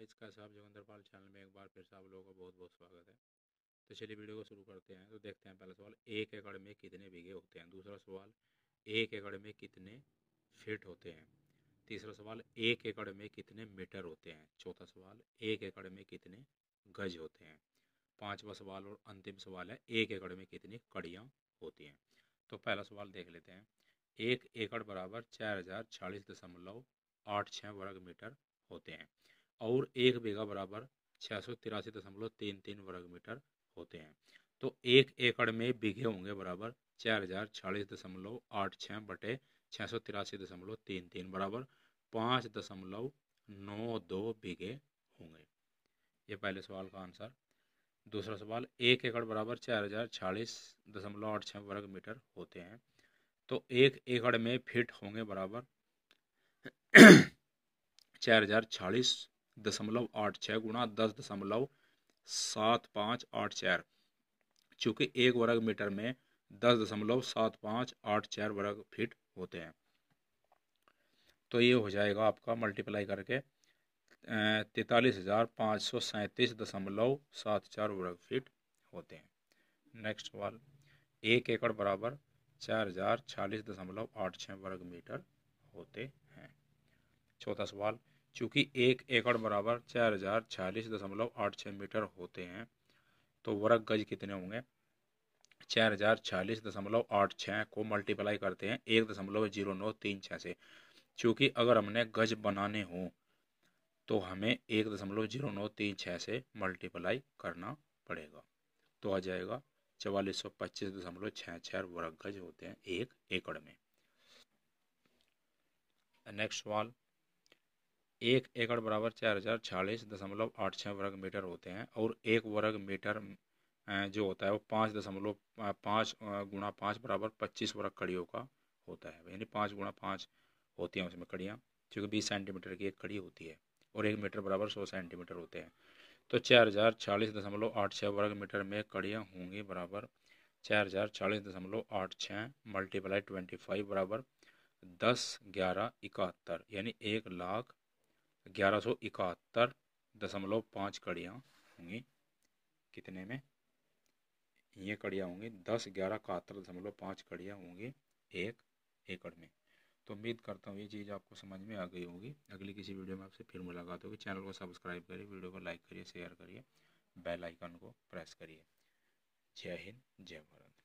Guys कैसे आप जोगिंदर पाल channel में एक बार फिर से आप लोगों का बहुत बहुत स्वागत है। तो चलिए वीडियो को शुरू करते हैं तो देखते हैं पहला सवाल, एक एकड़ में कितने बीघे होते हैं? दूसरा सवाल, एक एकड़ में कितने फिट होते हैं? तीसरा सवाल, एक एकड़ में कितने मीटर होते हैं? चौथा सवाल, एक एकड़ में कितने गज होते हैं? पाँचवा सवाल और अंतिम सवाल है, एक एकड़ में कितनी कड़ियाँ होती हैं? तो पहला सवाल देख लेते हैं, एक एकड़ बराबर चार हज़ार चालीस दशमलव आठ छः वर्ग मीटर होते हैं। और एक बीघा बराबर छः सौ तिरासी दशमलव तीन तीन वर्ग मीटर होते हैं। तो एक एकड़ में बीघे होंगे बराबर चार हज़ार चालीस दशमलव आठ छः बटे छः सौ तिरासी दशमलव तीन तीन बराबर पाँच दशमलव नौ दो बीघे होंगे। ये पहले सवाल का आंसर। दूसरा सवाल, एक एकड़ बराबर चार हज़ार चालीस दशमलव आठ छः वर्ग मीटर होते हैं। तो एक एकड़ में फिट होंगे बराबर चार हज़ार चालीस दशमलव आठ छः गुणा दस दशमलव सात पाँच आठ चार। चूँकि एक वर्ग मीटर में दस दशमलव सात पाँच आठ चार वर्ग फीट होते हैं। तो ये हो जाएगा आपका मल्टीप्लाई करके तैतालीस हज़ार पाँच सौ सैंतीस दशमलव सात चार वर्ग फीट होते हैं। नेक्स्ट सवाल एक एकड़ बराबर चार हज़ार छियालीस दशमलव आठ छः वर्ग मीटर होते हैं। चौथा सवाल चूँकि एक एकड़ बराबर चार हज़ार छियालीस दशमलव आठ छः मीटर होते हैं तो वर्ग गज कितने होंगे? चार हज़ार छियालीस दशमलव आठ छः को मल्टीप्लाई करते हैं, एक दशमलव ज़ीरो नौ तीन छः से। चूँकि अगर हमने गज बनाने हों तो हमें एक दशमलव ज़ीरो नौ तीन छः से मल्टीप्लाई करना पड़ेगा। तो आ जाएगा चवालीस सौ पच्चीस दशमलव छः छः वर्ग गज होते हैं एक एकड़ में। नेक्स्ट सवाल। एक एकड़ बराबर चार हज़ार छियालीस दशमलव आठ छः वर्ग मीटर होते हैं और एक वर्ग मीटर जो होता है वो पाँच दशमलव पाँच गुणा पाँच बराबर पच्चीस वर्ग कड़ियों का होता है। यानी पाँच गुणा पाँच होती हैं उसमें कड़ियाँ क्योंकि बीस सेंटीमीटर की एक कड़ी होती है और एक मीटर बराबर सौ सेंटीमीटर होते हैं। तो चार हज़ार छियालीस दशमलव आठ छः वर्ग मीटर में कड़ियाँ होंगी बराबर चार हज़ार चालीस दशमलव आठ छः मल्टीप्लाई ट्वेंटी फाइव बराबर दस ग्यारह इकहत्तर, यानी एक लाख ग्यारह सौ इकहत्तर दशमलव पाँच कड़ियाँ होंगी। कितने में? ये कड़ियाँ होंगी, दस, ग्यारह, इकहत्तर दशमलव पाँच कड़ियाँ होंगी, एक एकड़ में। तो उम्मीद करता हूँ ये चीज़ आपको समझ में आ गई होगी। अगली किसी वीडियो में आपसे फिर मुलाकात होगी। चैनल को सब्सक्राइब करिए, वीडियो को लाइक करिए, शेयर करिए, बेल आइकन को प्रेस करिए। जय हिंद, जय भारत।